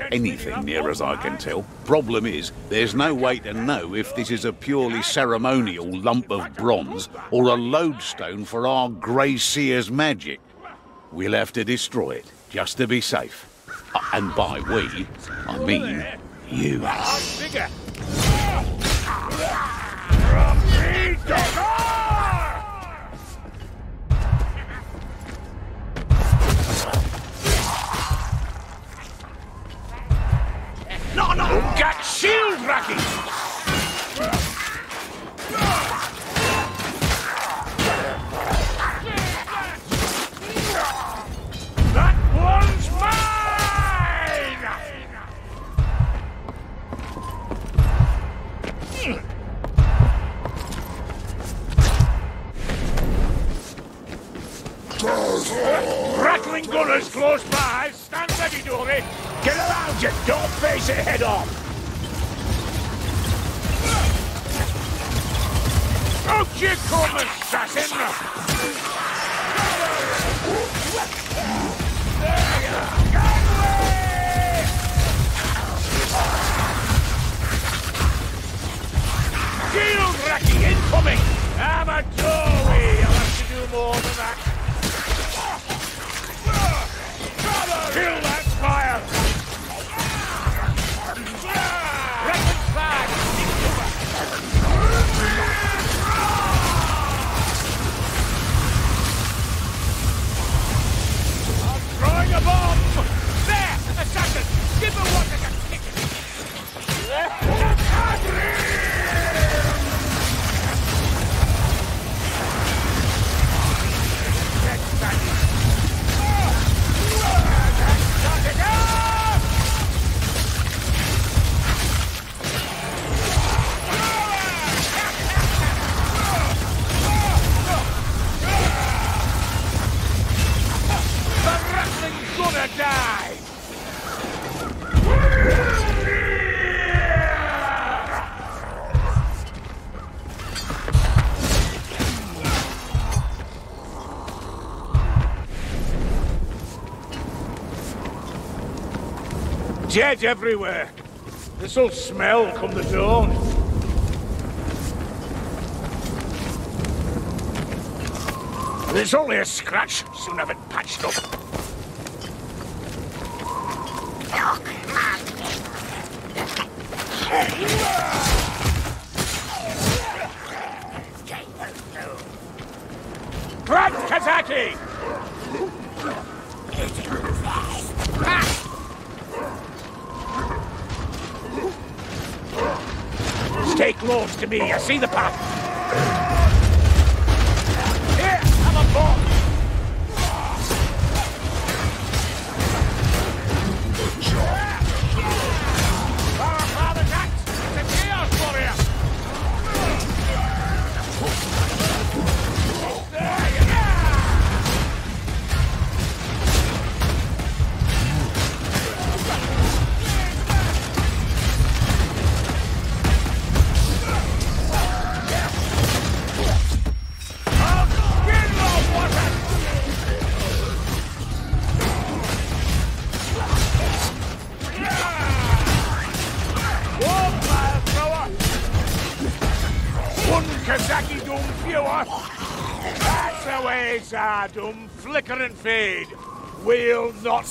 anything near as I can tell. Problem is, there's no way to know if this is a purely ceremonial lump of bronze or a lodestone for our Grey Seer's magic. We'll have to destroy it, just to be safe. Uh, and by we, I mean you. Shield racking! Doorway! I'll have to do more than that. Dead everywhere. This'll smell come the dawn. There's only a scratch. Soon have it patched up. Stay close to me. I see the path. Doom. Flicker and fade. We'll not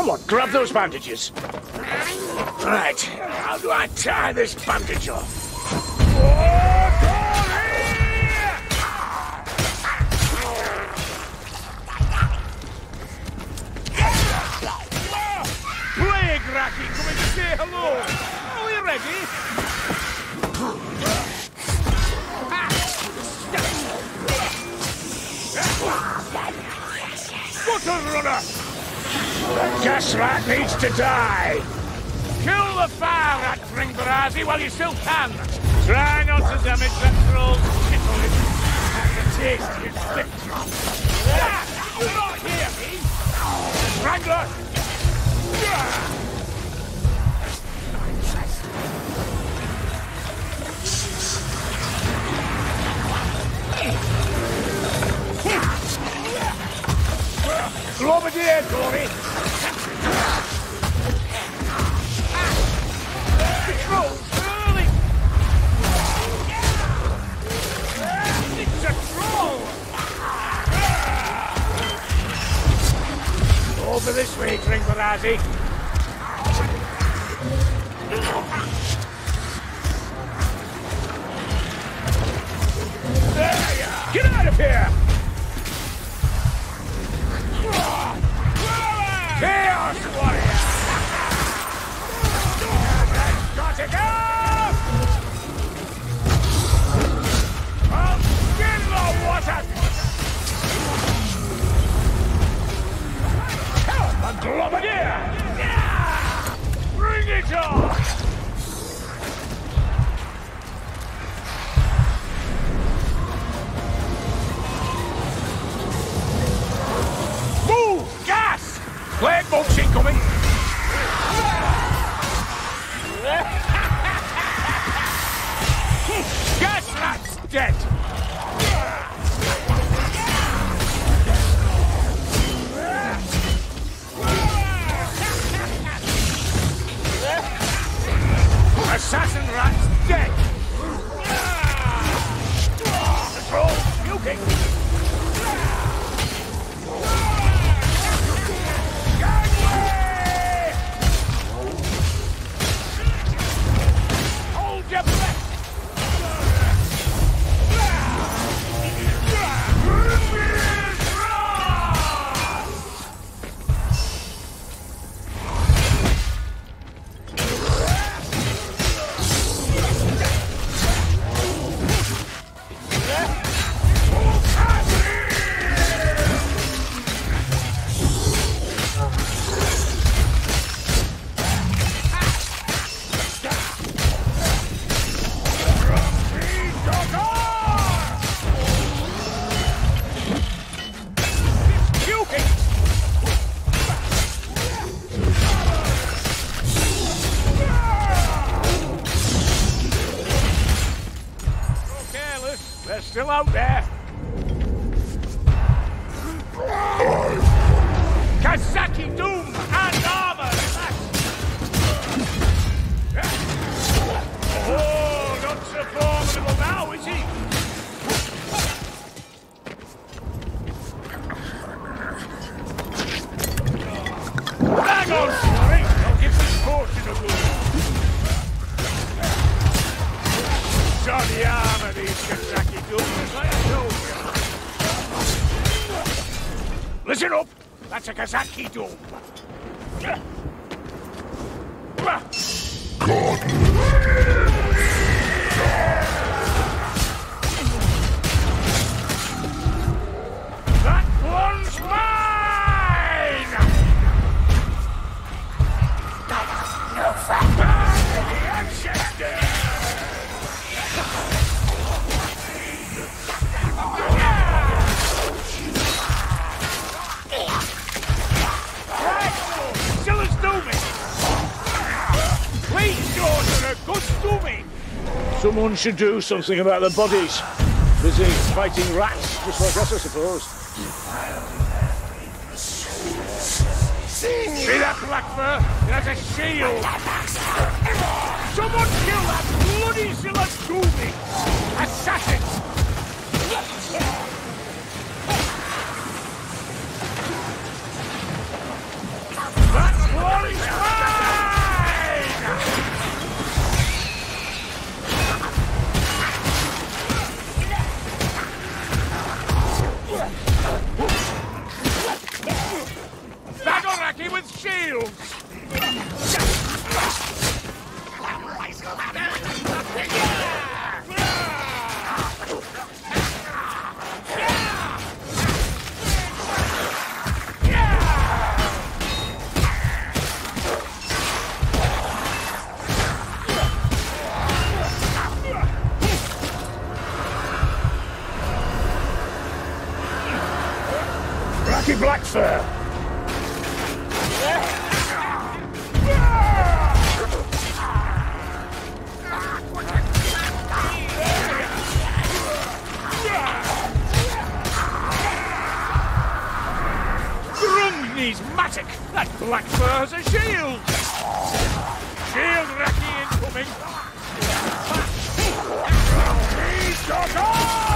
Have those bandages. Right, how do I tie this bandage off? Plague Raki coming to say hello. Are we ready? Gutter runner! The gas rat needs to die! Kill the fire rat, Fringbarazi, while you still can! Try not to damage that troll's. I can taste his victory. Ah! You not hear me? Strangler! Ah! Over there, Dory! Control, Over this way, Tringbarazi. Assassin rat's dead! Ah! Control, puking! Ah! Gangway! Hold your breath! A Someone should do something about the bodies. Busy fighting rats, just like us, I suppose. See that black fur? It has a shield! Someone kill that bloody Ziladumi! Assassins! That one's Lucky shield! Mattock! That black fur has a shield! Shield Raki incoming! He's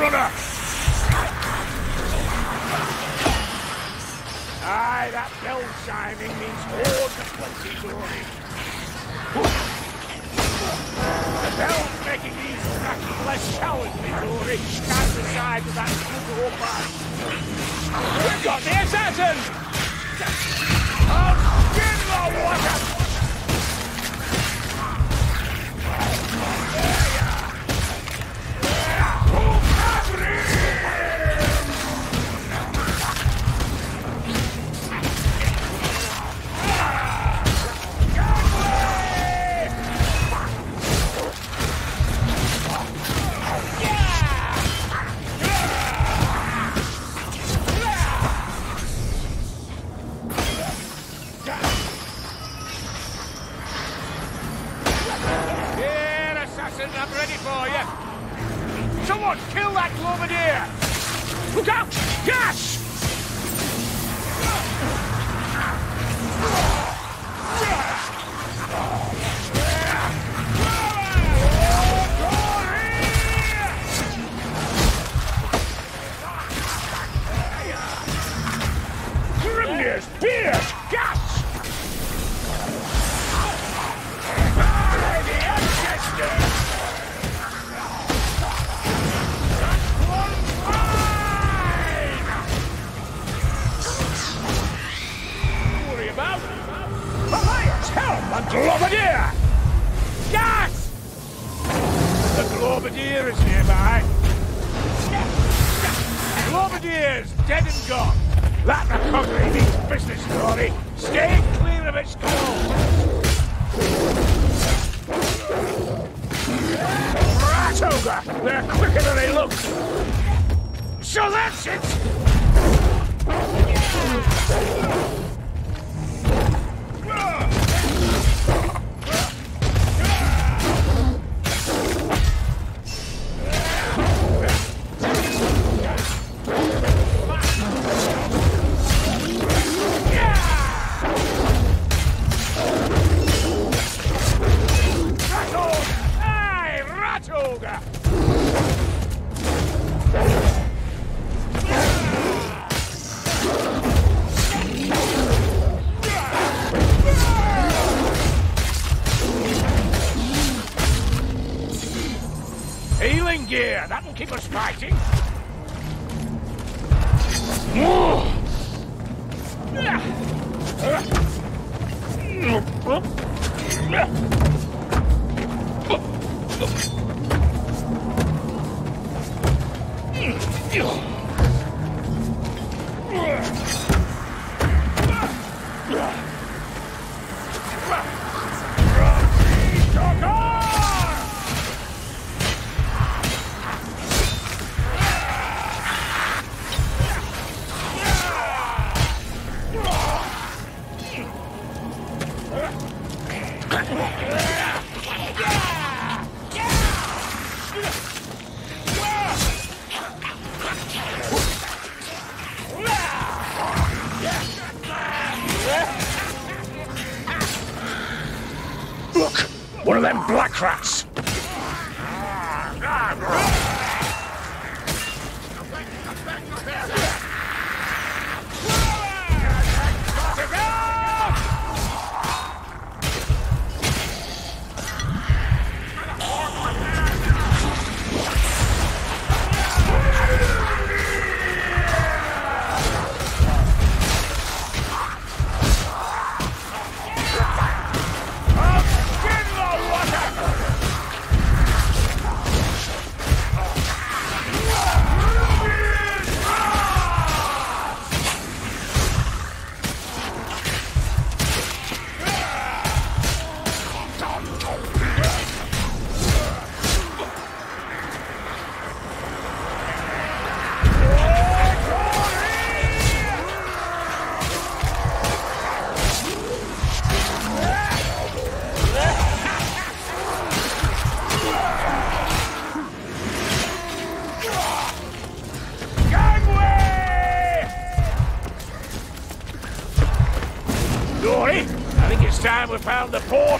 runner! That bell chiming means hordes of plenty glory. The bell's making these less glory. Aside with that good or bad. We've got the assassin! Skin the Look out! Gas! Elias, help! A Globadier! Gas! The Globadier is nearby. Globadier's dead and gone. That recovery means business, Glory. Stay clear of its claws. Rat ogre! They're quicker than they look! So that's it! Yeah! Look! One of them black rats! The Helm's